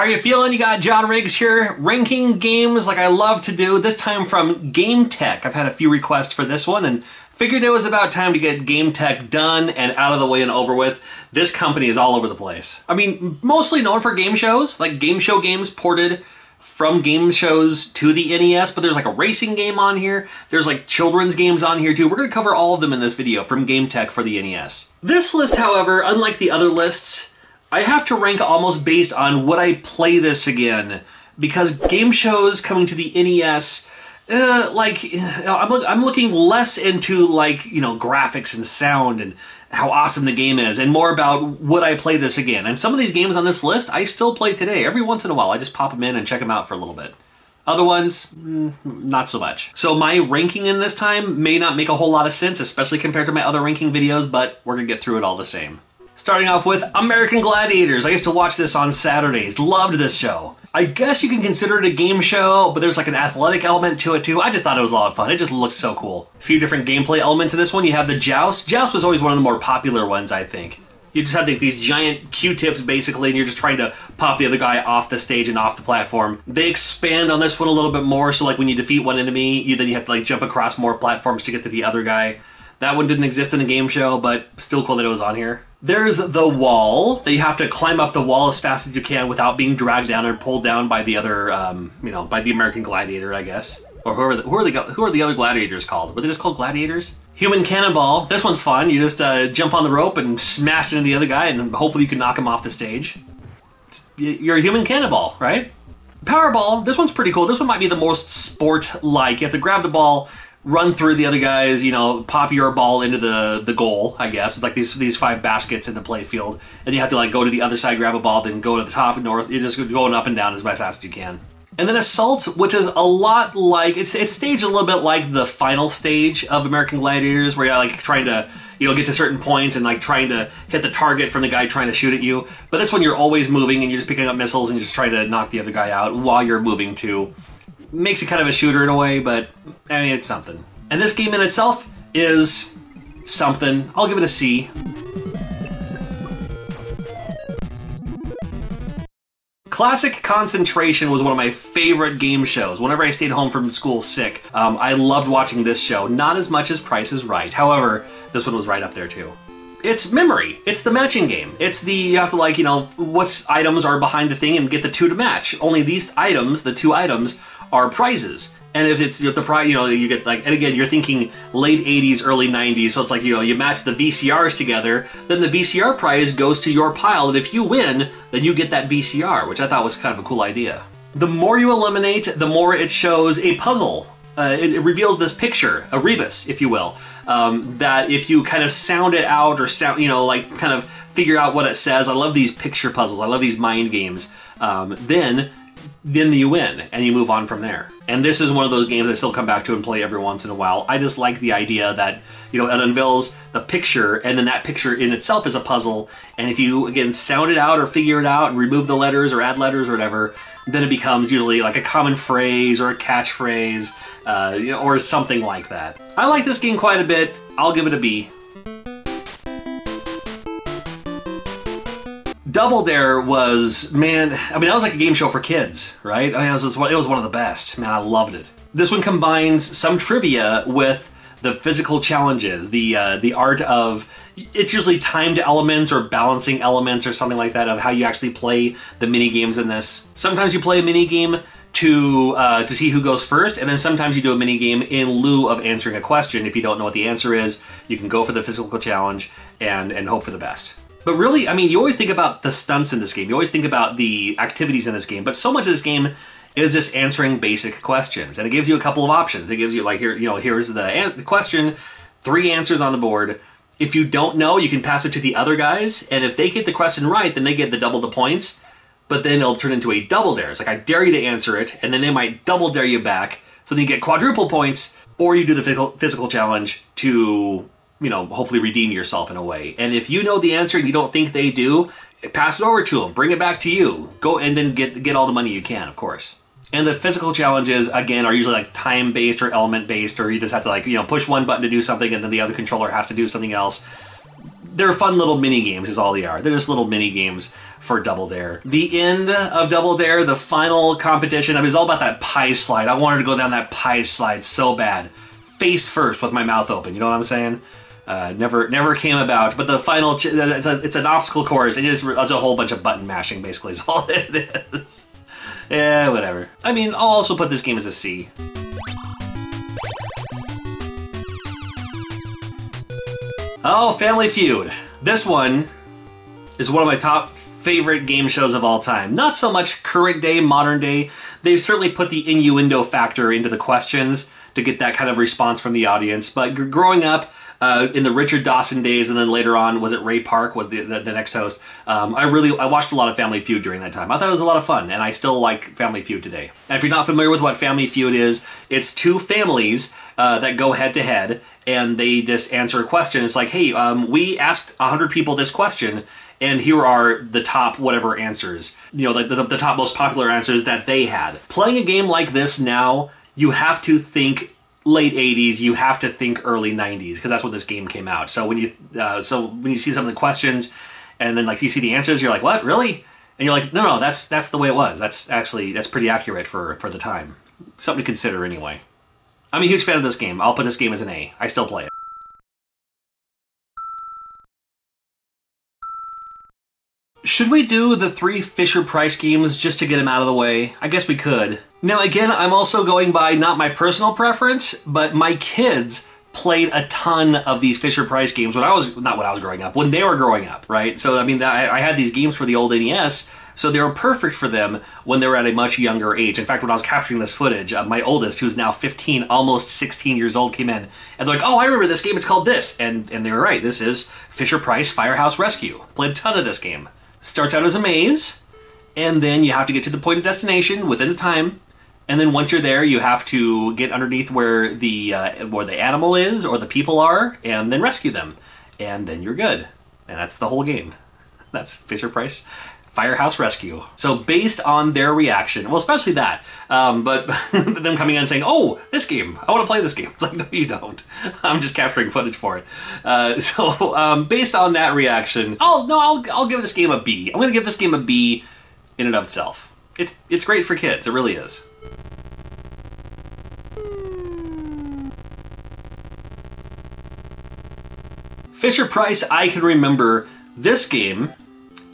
How are you feeling? You got John Riggs here, ranking games like I love to do, this time from GameTek. I've had a few requests for this one and figured it was about time to get GameTek done and out of the way and over with. This company is all over the place. I mean, mostly known for game shows, like game show games ported from game shows to the NES, but there's like a racing game on here. There's like children's games on here too. We're gonna cover all of them in this video from GameTek for the NES. This list, however, unlike the other lists, I have to rank almost based on would I play this again, because game shows coming to the NES, uh, like I'm, I'm looking less into like you know graphics and sound and how awesome the game is, and more about would I play this again. And some of these games on this list I still play today. Every once in a while, I just pop them in and check them out for a little bit. Other ones, mm, not so much. So my ranking in this time may not make a whole lot of sense, especially compared to my other ranking videos, but we're gonna get through it all the same. Starting off with American Gladiators. I used to watch this on Saturdays. Loved this show. I guess you can consider it a game show, but there's like an athletic element to it too. I just thought it was a lot of fun. It just looks so cool. A few different gameplay elements in this one. You have the joust. Joust was always one of the more popular ones, I think. You just have like, these giant Q-tips basically, and you're just trying to pop the other guy off the stage and off the platform. They expand on this one a little bit more, so like when you defeat one enemy, you then you have to like jump across more platforms to get to the other guy. That one didn't exist in the game show, but still cool that it was on here. There's the wall that you have to climb up the wall as fast as you can without being dragged down or pulled down by the other, um, you know, by the American Gladiator, I guess. Or who are the, who are the who are the other gladiators called? Were they just called gladiators? Human Cannonball. This one's fun. You just uh, jump on the rope and smash into the other guy, and hopefully you can knock him off the stage. It's, you're a human cannonball, right? Powerball. This one's pretty cool. This one might be the most sport-like. You have to grab the ball run through the other guys, you know, pop your ball into the the goal, I guess. It's like these these five baskets in the play field. And you have to like go to the other side, grab a ball, then go to the top and north. You're just going up and down as fast as you can. And then Assault, which is a lot like it's it's staged a little bit like the final stage of American Gladiators, where you're like trying to you know get to certain points and like trying to hit the target from the guy trying to shoot at you. But this one you're always moving and you're just picking up missiles and just trying to knock the other guy out while you're moving too makes it kind of a shooter in a way, but I mean, it's something. And this game in itself is something. I'll give it a C. Classic Concentration was one of my favorite game shows. Whenever I stayed home from school sick, um, I loved watching this show. Not as much as Price is Right. However, this one was right up there too. It's memory. It's the matching game. It's the, you have to like, you know, what items are behind the thing and get the two to match. Only these items, the two items, are prizes. And if it's the prize, you know, you get like, and again, you're thinking late 80s, early 90s, so it's like, you know, you match the VCRs together, then the VCR prize goes to your pile, and if you win, then you get that VCR, which I thought was kind of a cool idea. The more you eliminate, the more it shows a puzzle. Uh, it, it, reveals this picture, a rebus, if you will, um, that if you kind of sound it out or sound, you know, like kind of figure out what it says. I love these picture puzzles. I love these mind games. Um, then then you win and you move on from there. And this is one of those games I still come back to and play every once in a while. I just like the idea that, you know, it unveils the picture and then that picture in itself is a puzzle. And if you, again, sound it out or figure it out and remove the letters or add letters or whatever, then it becomes usually like a common phrase or a catchphrase uh, or something like that. I like this game quite a bit. I'll give it a B. Double Dare was, man, I mean, that was like a game show for kids, right? I mean, it was, it was one of the best. Man, I loved it. This one combines some trivia with the physical challenges, the uh, the art of it's usually timed elements or balancing elements or something like that of how you actually play the mini games in this. Sometimes you play a mini game to uh, to see who goes first, and then sometimes you do a mini game in lieu of answering a question. If you don't know what the answer is, you can go for the physical challenge and and hope for the best. But really, I mean, you always think about the stunts in this game. You always think about the activities in this game. But so much of this game is just answering basic questions, and it gives you a couple of options. It gives you like here, you know, here's the, the question, three answers on the board. If you don't know, you can pass it to the other guys, and if they get the question right, then they get the double the points. But then it'll turn into a double dare. It's like I dare you to answer it, and then they might double dare you back. So then you get quadruple points, or you do the physical challenge to you know, hopefully redeem yourself in a way. And if you know the answer and you don't think they do, pass it over to them, bring it back to you. Go and then get get all the money you can, of course. And the physical challenges again are usually like time based or element based, or you just have to like you know push one button to do something, and then the other controller has to do something else. they're fun little mini games is all they are. They're just little mini games for Double Dare. The end of Double Dare, the final competition, I mean, it's all about that pie slide. I wanted to go down that pie slide so bad. Face first with my mouth open, you know what I'm saying? Uh, never never came about, but the final, it's, a, it's an obstacle course. It is it's a whole bunch of button mashing, basically, is all it is. Yeah, whatever. I mean, I'll also put this game as a C. Oh, Family Feud. This one is one of my top favorite game shows of all time. Not so much current day, modern day. They've certainly put the innuendo factor into the questions to get that kind of response from the audience. But growing up, uh, in the Richard Dawson days, and then later on, was it Ray Park was the, the, the next host? Um, I really I watched a lot of Family Feud during that time. I thought it was a lot of fun, and I still like Family Feud today. And if you're not familiar with what Family Feud is, it's two families uh, that go head to head, and they just answer a question. It's like, hey, um, we asked hundred people this question, and here are the top whatever answers. You know, the, the, the top most popular answers that they had. Playing a game like this now, you have to think late 80s you have to think early 90s because that's when this game came out. So when you uh, so when you see some of the questions and then like you see the answers you're like what? Really? And you're like no no that's that's the way it was. That's actually that's pretty accurate for for the time. Something to consider anyway. I'm a huge fan of this game. I'll put this game as an a. I still play it Should we do the three Fisher Price games just to get them out of the way? I guess we could. Now again, I'm also going by not my personal preference, but my kids played a ton of these Fisher Price games when I was, not when I was growing up, when they were growing up, right? So, I mean, I, I had these games for the old NES, so they were perfect for them when they were at a much younger age. In fact, when I was capturing this footage, uh, my oldest, who's now 15, almost 16 years old, came in and they're like, "Oh, I remember this game. It's called this," and and they were right. This is Fisher Price Firehouse Rescue. Played a ton of this game. Starts out as a maze, and then you have to get to the point of destination within a time. And then once you're there, you have to get underneath where the uh, where the animal is or the people are, and then rescue them, and then you're good. And that's the whole game. That's Fisher Price Firehouse Rescue. So based on their reaction, well, especially that, um, but them coming in and saying, "Oh, this game, I want to play this game." It's like, no, you don't. I'm just capturing footage for it. Uh, so um, based on that reaction, oh no, I'll I'll give this game a B. I'm going to give this game a B in and of itself. It's it's great for kids. It really is. Fisher Price, I can remember this game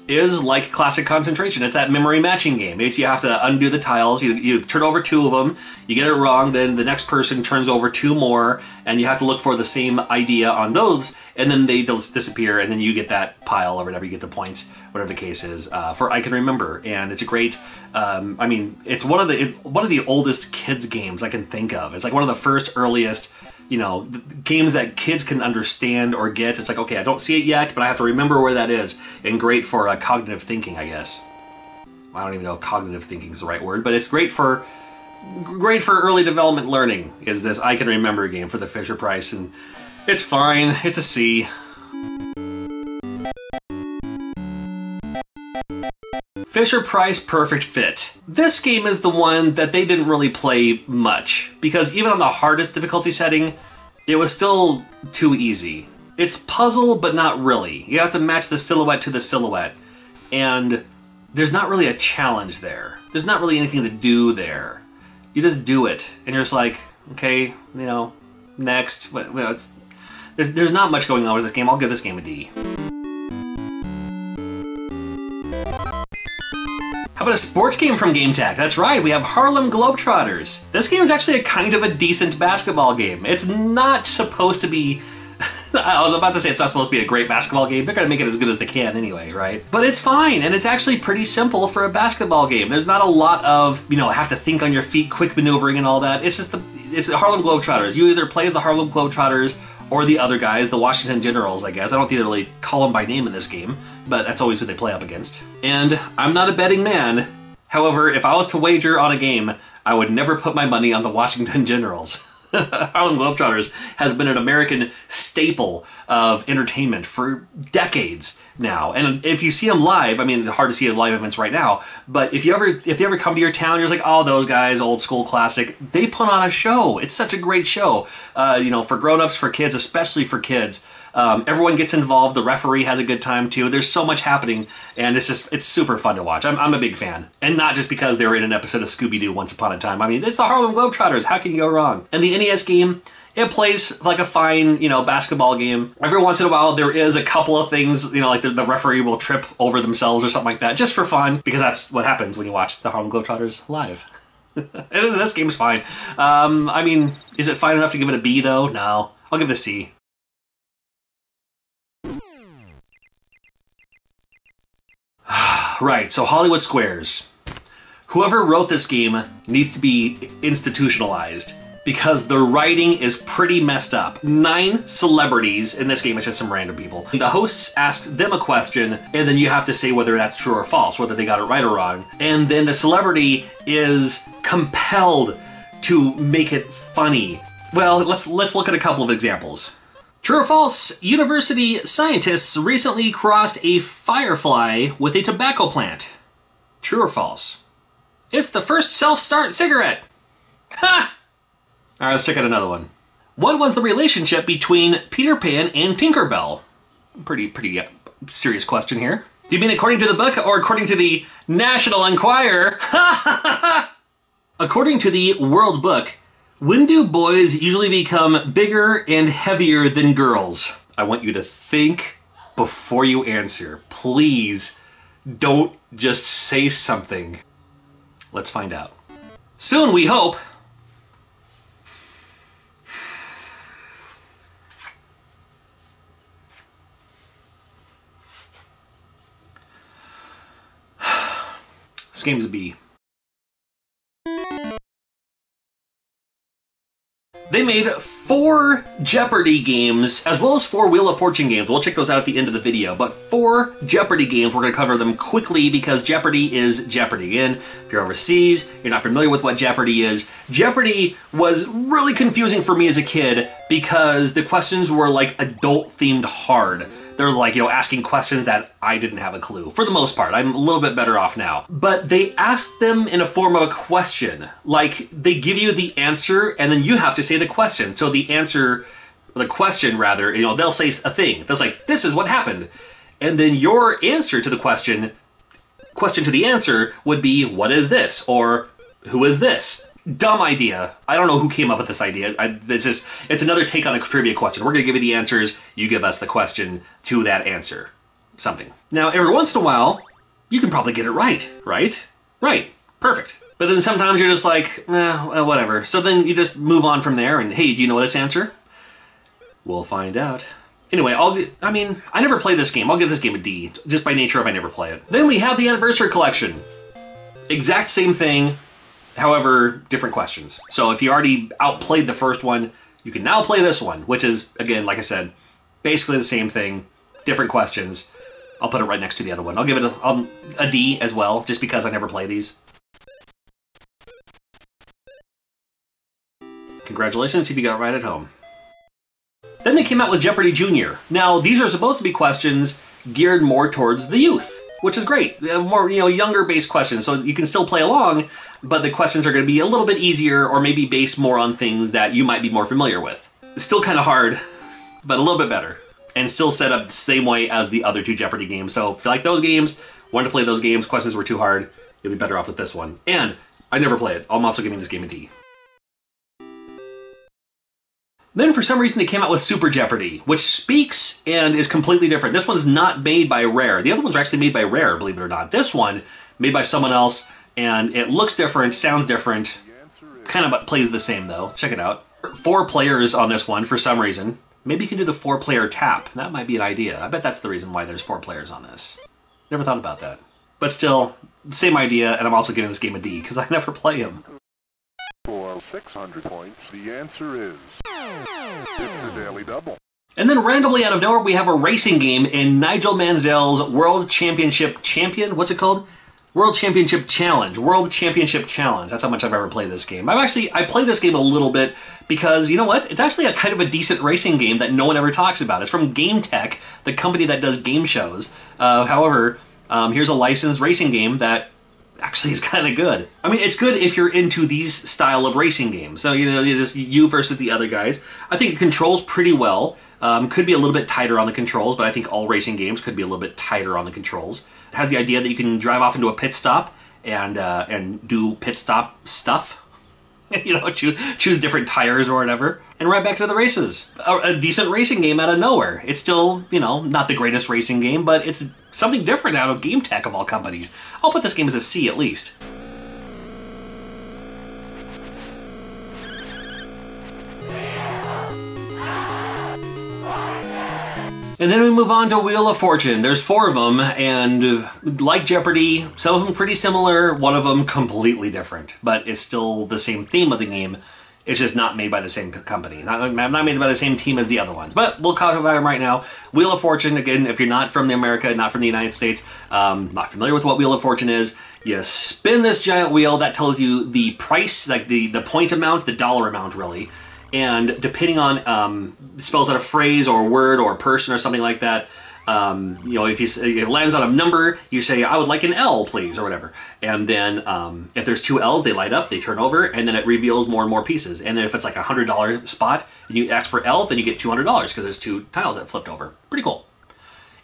is like classic concentration. It's that memory matching game. It's you have to undo the tiles. You, you turn over two of them. You get it wrong, then the next person turns over two more, and you have to look for the same idea on those, and then they disappear, and then you get that pile or whatever. You get the points, whatever the case is. Uh, for I can remember, and it's a great. Um, I mean, it's one of the one of the oldest kids games I can think of. It's like one of the first earliest you know, games that kids can understand or get. It's like, okay, I don't see it yet, but I have to remember where that is. And great for uh, cognitive thinking, I guess. I don't even know if cognitive thinking is the right word, but it's great for great for early development learning. Is this I can remember game for the Fisher Price, and it's fine. It's a C. Fisher Price Perfect Fit. This game is the one that they didn't really play much, because even on the hardest difficulty setting, it was still too easy. It's puzzle, but not really. You have to match the silhouette to the silhouette, and there's not really a challenge there. There's not really anything to do there. You just do it, and you're just like, okay, you know, next. Well, there's, there's not much going on with this game. I'll give this game a D. about a sports game from GameTek? That's right, we have Harlem Globetrotters. This game is actually a kind of a decent basketball game. It's not supposed to be I was about to say it's not supposed to be a great basketball game. They're going to make it as good as they can anyway, right? But it's fine, and it's actually pretty simple for a basketball game. There's not a lot of, you know, have to think on your feet, quick maneuvering and all that. It's just the, it's Harlem Globetrotters. You either play as the Harlem Globetrotters or the other guys, the Washington Generals, I guess. I don't think they really call them by name in this game, but that's always who they play up against. And I'm not a betting man. However, if I was to wager on a game, I would never put my money on the Washington Generals. Harlem Globetrotters has been an American staple of entertainment for decades. Now. And if you see them live, I mean, it's hard to see live events right now, but if you ever if you ever come to your town, you're like, oh, those guys, old school classic. They put on a show. It's such a great show. Uh, you know, for grown-ups, for kids, especially for kids. Um, everyone gets involved. The referee has a good time too. There's so much happening, and it's just it's super fun to watch. I'm, I'm a big fan, and not just because they were in an episode of Scooby Doo once upon a time. I mean, it's the Harlem Globetrotters. How can you go wrong? And the NES game it plays like a fine, you know, basketball game. Every once in a while, there is a couple of things, you know, like the, the, referee will trip over themselves or something like that, just for fun, because that's what happens when you watch the Harlem Globetrotters live. this game's fine. Um, I mean, is it fine enough to give it a B, though? No. I'll give it a C. right, so Hollywood Squares. Whoever wrote this game needs to be institutionalized because the writing is pretty messed up. Nine celebrities, in this game it's just some random people. The hosts ask them a question, and then you have to say whether that's true or false, whether they got it right or wrong. And then the celebrity is compelled to make it funny. Well, let's let's look at a couple of examples. True or false? University scientists recently crossed a firefly with a tobacco plant. True or false? It's the first self-start cigarette. Ha! All right, let's check out another one. What was the relationship between Peter Pan and Tinkerbell? Pretty, pretty uh, serious question here. Do you mean according to the book or according to the National Enquirer? according to the World Book, when do boys usually become bigger and heavier than girls? I want you to think before you answer. Please don't just say something. Let's find out. Soon, we hope. Game's a B. They made four Jeopardy games, as well as four Wheel of Fortune games. We'll check those out at the end of the video. But four Jeopardy games, we're going to cover them quickly because Jeopardy is Jeopardy. And if you're overseas, you're not familiar with what Jeopardy is. Jeopardy was really confusing for me as a kid because the questions were like adult-themed hard they're like, you know, asking questions that I didn't have a clue. For the most part, I'm a little bit better off now. But they ask them in a form of a question. Like, they give you the answer, and then you have to say the question. So the answer, the question rather, you know, they'll say a thing. That's like, this is what happened. And then your answer to the question, question to the answer would be, what is this? Or who is this? Dumb idea. I don't know who came up with this idea. I, it's just it's another take on a trivia question. We're gonna give you the answers. You give us the question to that answer. Something. Now, every once in a while, you can probably get it right. Right? Right. Perfect. But then sometimes you're just like, eh, whatever. So then you just move on from there and, hey, do you know this answer? We'll find out. Anyway, I'll. I mean, I never played this game. I'll give this game a D, just by nature of I never play it. Then we have the Anniversary Collection. Exact same thing, However, different questions. So if you already outplayed the first one, you can now play this one, which is, again, like I said, basically the same thing, different questions. I'll put it right next to the other one. I'll give it a, um, a D as well, just because I never play these. Congratulations if you got right at home. Then they came out with Jeopardy Junior. Now, these are supposed to be questions geared more towards the youth which is great. More, you know, younger based questions, so you can still play along, but the questions are going to be a little bit easier or maybe based more on things that you might be more familiar with. Still kind of hard, but a little bit better. And still set up the same way as the other two Jeopardy games. So if you like those games, wanted to play those games, questions were too hard, you'll be better off with this one. And I never play it. I'm also giving this game a D. Then for some reason they came out with Super Jeopardy, which speaks and is completely different. This one's not made by Rare. The other ones are actually made by Rare, believe it or not. This one, made by someone else, and it looks different, sounds different, kind of plays the same though. Check it out. Four players on this one for some reason. Maybe you can do the four player tap. That might be an idea. I bet that's the reason why there's four players on this. Never thought about that. But still, same idea, and I'm also giving this game a D because I never play them. For 600 points, the answer is it's the Daily Double. And then randomly out of nowhere, we have a racing game in Nigel Mansell's World Championship Champion. What's it called? World Championship Challenge. World Championship Challenge. That's how much I've ever played this game. I've actually I played this game a little bit because you know what? It's actually a kind of a decent racing game that no one ever talks about. It's from GameTek, the company that does game shows. Uh, however, um, here's a licensed racing game that actually is kind of good. I mean, it's good if you're into these style of racing games. So you know, you just you versus the other guys. I think it controls pretty well. Um, could be a little bit tighter on the controls, but I think all racing games could be a little bit tighter on the controls. It has the idea that you can drive off into a pit stop and uh, and do pit stop stuff. you know, choose, choose different tires or whatever, and right back into the races. A, a decent racing game out of nowhere. It's still, you know, not the greatest racing game, but it's something different out of GameTek of all companies. I'll put this game as a C at least. And then we move on to Wheel of Fortune. There's four of them, and uh, like Jeopardy, some of them pretty similar, one of them completely different. But it's still the same theme of the game. It's just not made by the same company. Not, not made by the same team as the other ones. But we'll talk about them right now. Wheel of Fortune, again, if you're not from the America, not from the United States, um, not familiar with what Wheel of Fortune is, you spin this giant wheel that tells you the price, like the, the point amount, the dollar amount really, and depending on um, spells out a phrase or a word or a person or something like that. Um, you know, if, you, if it lands on a number, you say, "I would like an L, please," or whatever. And then um, if there's two L's, they light up, they turn over, and then it reveals more and more pieces. And then if it's like a hundred dollar spot, and you ask for L, then you get two hundred dollars because there's two tiles that flipped over. Pretty cool.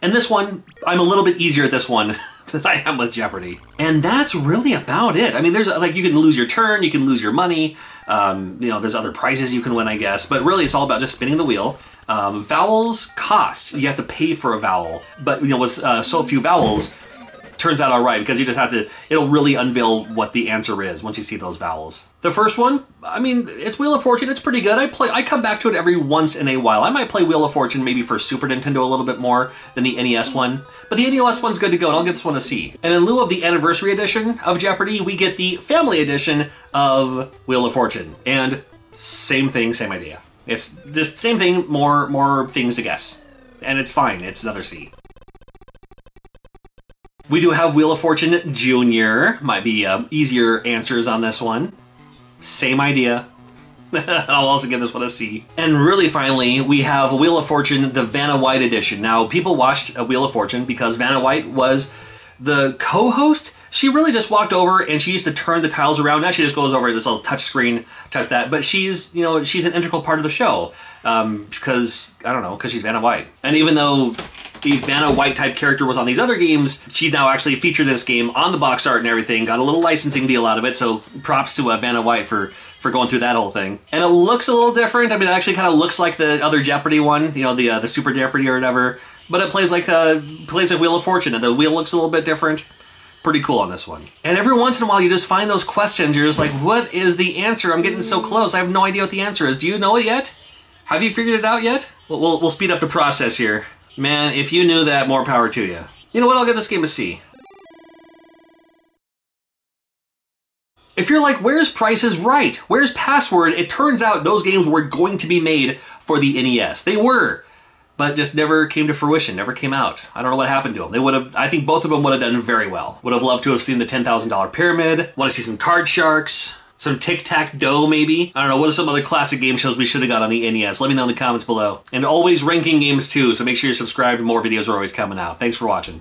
And this one, I'm a little bit easier at this one than I am with Jeopardy. And that's really about it. I mean, there's like you can lose your turn, you can lose your money. Um, you know, there's other prizes you can win, I guess. But really, it's all about just spinning the wheel. Um, vowels cost. You have to pay for a vowel. But, you know, with uh, so few vowels, turns out all right because you just have to, it'll really unveil what the answer is once you see those vowels. The first one, I mean, it's Wheel of Fortune. It's pretty good. I play, I come back to it every once in a while. I might play Wheel of Fortune maybe for Super Nintendo a little bit more than the NES one, but the NES one's good to go, and I'll give this one a C. And in lieu of the anniversary edition of Jeopardy, we get the family edition of Wheel of Fortune, and same thing, same idea. It's just same thing, more more things to guess, and it's fine. It's another C. We do have Wheel of Fortune Junior. Might be uh, easier answers on this one. Same idea. I'll also give this one a C. And really, finally, we have Wheel of Fortune, the Vanna White edition. Now, people watched uh, Wheel of Fortune because Vanna White was the co-host. She really just walked over and she used to turn the tiles around. Now she just goes over this little touch screen, touch that. But she's, you know, she's an integral part of the show um, because I don't know, because she's Vanna White. And even though the Vanna White type character was on these other games. She's now actually featured in this game on the box art and everything. Got a little licensing deal out of it, so props to uh, Vanna White for for going through that whole thing. And it looks a little different. I mean, it actually kind of looks like the other Jeopardy one, you know, the uh, the Super Jeopardy or whatever. But it plays like a plays like Wheel of Fortune, and the wheel looks a little bit different. Pretty cool on this one. And every once in a while, you just find those questions. You're just like, "What is the answer?" I'm getting so close. I have no idea what the answer is. Do you know it yet? Have you figured it out yet? We'll, we'll, we'll speed up the process here. Man, if you knew that, more power to you. You know what? I'll give this game a C. If you're like, where's Price is Right? Where's Password? It turns out those games were going to be made for the NES. They were, but just never came to fruition, never came out. I don't know what happened to them. They would have, I think both of them would have done very well. Would have loved to have seen the $10,000 Pyramid, want to see some Card Sharks, some Tic Tac Dough, maybe. I don't know. What are some other classic game shows we should have got on the NES? Let me know in the comments below. And always ranking games too, so make sure you're subscribed. More videos are always coming out. Thanks for watching.